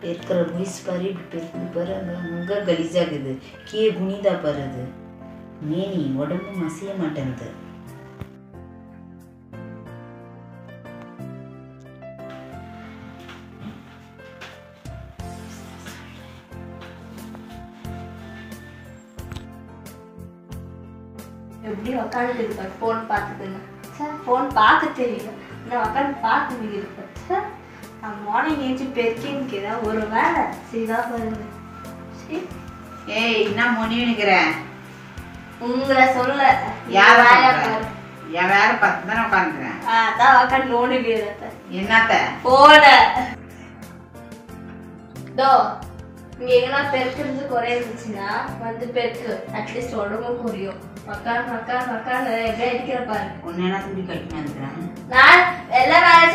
பெருக்கிற முயற்சி பாரு இப்படி பெருக்கு பாரு அங்கே அங்கே கலீஜாகுது கீழே குனிதா பாரு அது மேனி உடம்பு மசிய மாட்டேங்குது எப்படி உக்காந்துட்டு இருப்பார் ஃபோன் பார்த்துக்குங்க சார் ஃபோன் பார்க்க தெரியல நான் உக்காந்து பார்த்து இருப்பேன் சார் மார்னிங் ஏஞ்சி பெருக்கின்னு ஏதாவது ஒரு வேலை சரிதா பாருங்க. சரி. ஏய் என்ன மொழி நினைக்கிற? உங்களை சொல்ல. யார்? பாரு. என் வேலை பத்து தானே உட்காந்துக்கிறேன் அதான் உட்காந்து நோண்டுகிறேன் என்னத்த? போன. டோ நீங்க எங்கன்னா பெருக்கிறது குறைய இருந்துச்சுன்னா வந்து பெருக்கு. அட்லீஸ்ட் உடம்பு குறையும் மக்கான் மக்கான் மக்கான் எப்படி அடிக்கிற பாரு. ஒன்னு என்ன துணி கட்டினா இருக்கிறேன் நான் வேலை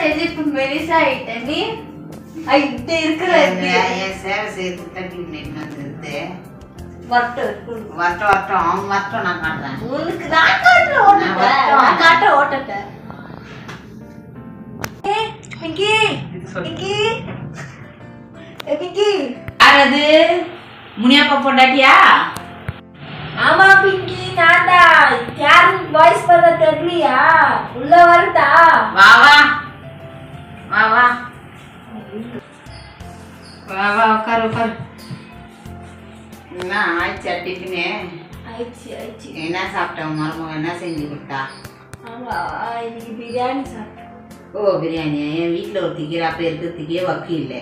செஞ்சு இப்ப நீ? இருக்கிற. என் சேவை செய்யறது தட்டி நின்று வட்டம் இருக்கு. வரட்டும் வரட்டும் அவங்க வரட்டும் நான் காட்டுறேன். உனக்கு நான் காட்டுற ஓட்டத்தை வரட்டும். நான் காட்டுற யார் அது? முனியப்பா பொண்டாட்டியா? ஆமா பிங்கி நான் தான் யாரும் வாய்ஸ் பண்ண தெரியலையா? உள்ள வரட்டா. வா வா. வா வா. வா வா உட்காரு உட்காரு என்ன ஆயிடுச்சு டிஃபினு ஆயிடுச்சு ஆயிடுச்சு. என்ன சாப்பிட்டேன் உன் மருமகன் என்ன செஞ்சு கொடுத்தா? இன்னைக்கு பிரியாணி சாப்பிட்டோம். ஓ பிரியாணி என் வீட்டில் ஒரு திக்கிறா பெருக்கிறதுக்கே வக்கு இல்லை.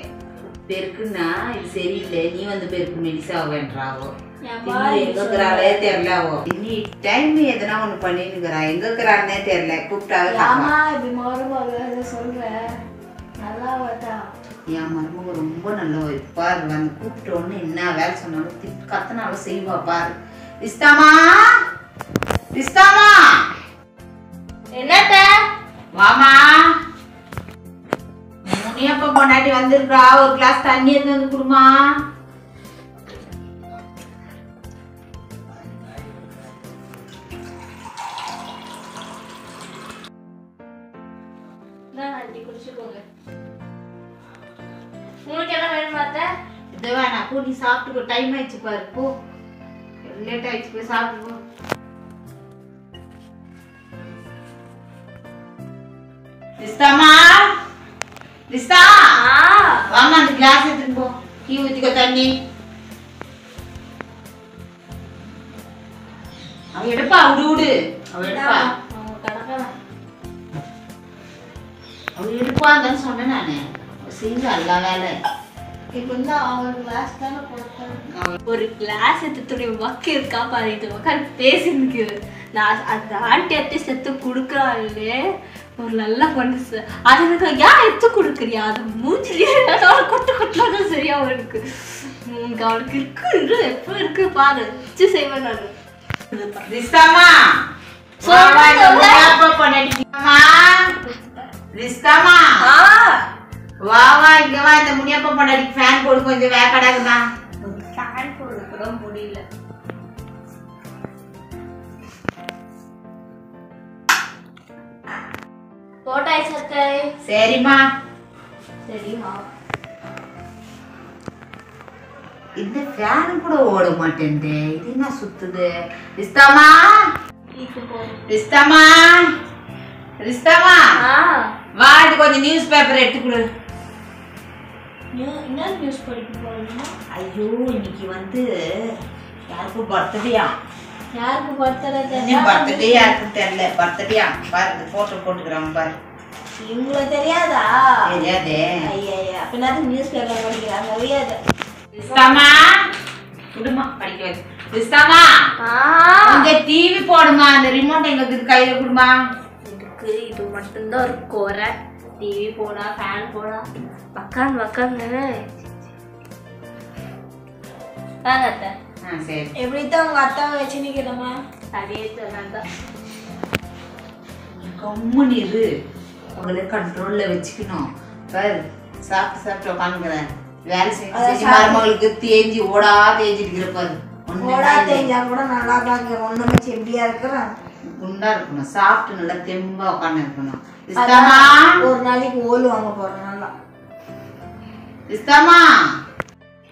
பெருக்குன்னா இது சரியில்லை. நீ வந்து பெருக்கு தின்னு எங்க இருக்கிறாளே தெரியலாவோ? நீ டைம் எதனா ஒண்ணு பண்ணினுக்கிறா எங்க இருக்கிறான்னே தெரியல. கூப்பிட்டாவே ஆமா. இப்படி மருமக என் மருமக ரொம்ப நல்லவ. பாரு வந்து கூப்பிட்டோன்னு என்ன வேலை சொன்னாலும் திட் கத்தனாலும் செய்வா பாரு. ரிஸ்தாமா ரிஸ்தாமா என்னத்த? வாமா? முனியப்ப பொண்டாட்டி வந்திருக்கா. ஒரு கிளாஸ் தண்ணி இருந்து வந்து குடுமா? குடிச்சுக்கோங்க. உங்களுக்கு என்ன வேணுமா அத்தை? இது வேணாம். போ நீ சாப்பிட்டுக்கோ. டைம் ஆயிடுச்சு பாரு. போ. லேட் ஆயிடுச்சு. போய் சாப்பிட்டு போ. ரிஸ்தாமா ரிஸ்தா. ஆ. வாமா அந்த கிளாஸ் எடுத்துட்டு போ. டீ ஊத்திக்கோ தண்ணி. அவ எடுப்பா. விடு விடு. அவ எடுப்பா. அவ எடுப்பாங்கன்னு சொன்னேன் நானு. எல்லா வேலை கிளாஸ் ஒரு கிளாஸ் எடுத்துடைய வக்கு இருக்கா பாருட்டு உட்காந்து பேசிருக்குது நான் அந்த ஆண்டி அத்தை செத்து கொடுக்குறாங்களே ஒரு நல்ல மனசு அது எனக்கு ஏன் எடுத்து கொடுக்குறியா? அது மூச்சிலேயே கொட்டு கொட்டலாம் சரியா அவனுக்கு உனக்கு அவனுக்கு இருக்கு இரு எப்போ இருக்கு பாரு. வச்சு செய்வேன் நான். ரிஸ்தாமா? ரிஸ்தாமா? வா வா இங்க வா இந்த முனியப்ப பொண்டாட்டிக்கு ஃபேன் போடு கொஞ்சம் வேக்கடாக்குதா ஃபேன் போடுறது முடியல. போட்டாய் சத்தை சரிம்மா. சரிம்மா. இந்த ஃபேன் கூட ஓட மாட்டேன்து இது என்ன சுத்துது? ரிஸ்தாமா? ரிஸ்தாமா? ரிஸ்தாமா? வா இது கொஞ்சம் நியூஸ் பேப்பர் எடுத்து கொடு. நியூ- என்ன நியூஸ் படிக்க போறீங்க ஐயோ இன்னைக்கு வந்து யாருக்கும் பர்த்டேயா யாருக்கு பர்த்டே பர்த்டே யாருக்கும் தெரியல? பர்த்டேயா பாரு போட்டோ போட்டுக்கிறாங்க பாரு. இவங்களுக்கு தெரியாதா? தெரியாதே. ஐயா அப்படின்னா நியூஸ் பேப்பர் படிக்கிறாங்க தெரியாது. ரிஸ்தாமா குடுமா படிக்க வச்சு. ஆ. கொஞ்சம் டிவி போடுமா அந்த ரிமோட் எங்க இருக்குது கையில குடுமா. இதுக்கு இது மட்டும்தான் ஒரு குறை. டிவி போடா ஃபேன் போடா. உக்காந்து உக்காந்து. வாங்க அத்தை. ஆ சரி. எப்படி தான் உங்க அத்தாவை வச்சு நிக்கிறமா? அதே தான் கம்முன்னு இரு. உங்களை கண்ட்ரோல்ல வச்சுக்கணும். பாரு சாப்பிட்டு சாப்பிட்டு உட்காந்துக்கிறேன் வேலை செஞ்சு மருமகளுக்கு தேஞ்சி ஓடா தேஞ்சி இருக்கிற பாரு ஒண்ணுமே போடா இல்லை. தெரிஞ்சா கூட நல்லா தான் இருக்கு. ஒண்ணு வச்சு எப்படியா இருக்கிறேன் குண்டா இருக்கணும். சாப்பிட்டு நல்லா தெம்பா உட்காந்து இருக்கணும் ஒரு நாளைக்கு ஓல் வாங்க போறேன் நல்லா.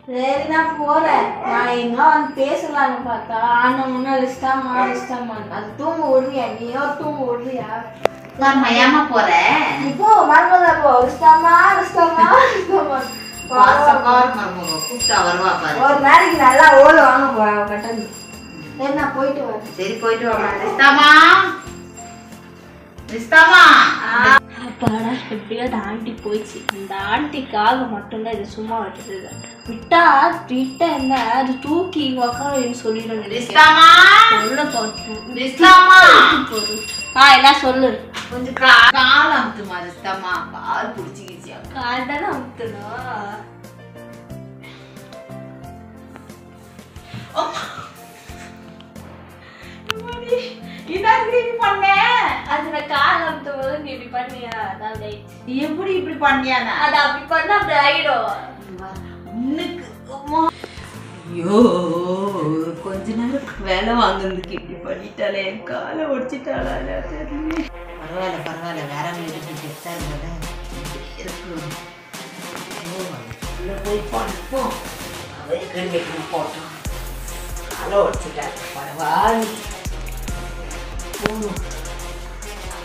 சரி நான் போறேன். நான் எங்க வந்து பேசலாம்னு பார்த்தா ஆனா முன்னாடி இஷ்டமா இஷ்டமா அது தூங்க விடுறியா? நீயோ தூங்க விடுறியா? மயாம இப்போ போ. இஷ்டமா இஷ்டமா இஷ்டமா ஒரு நாளைக்கு நல்லா ஓடு வாங்க போறேன் கட்டணி சரி நான் போயிட்டு வரேன். சரி போயிட்டு சிஸ்தாமா சிஸ்தாமா அப்பாடா எப்படியோ அந்த ஆண்டி போயிடுச்சு. இந்த ஆண்டிக்காக மட்டும்தான் இது சும்மா விட்டுருது விட்டா விட்டா என்ன? அது தூக்கி உக்கார சொல்லிடும் நினைக்கிறேன். சிஸ்தாமா சொல்ல போட்டேன் சிஸ்தாமா ஆ என்ன சொல்லு. கொஞ்சம் கால் அமுத்துமா சிஸ்தாமா கால் பிடிச்சிக்கிச்சியா கால் தானே அமுத்தணும் இதான் பண்ணேன். அது நான் கால் அமுத்தும் போது நீ இப்படி பண்ணியா? அதான் ரைட் எப்படி இப்படி பண்ணியானா? அது அப்படி பண்ணா அப்படி ஆயிடும். உனக்கு அம்மா. ஐயோ கொஞ்ச நேரம் வேலை வாங்குறதுக்கு இப்படி பண்ணிட்டாலே என் காலை ஒடிச்சிட்டாளா தெரியல பரவாயில்ல பரவாயில்ல. வேற வீட்டுக்கு கெட்டா இருந்தது இருக்கு போய் பார்ப்போம் அவரே கண்டிப்பாக போட்டோம் காலை ஒடிச்சிட்டாரு பரவாயில்ல. ஓ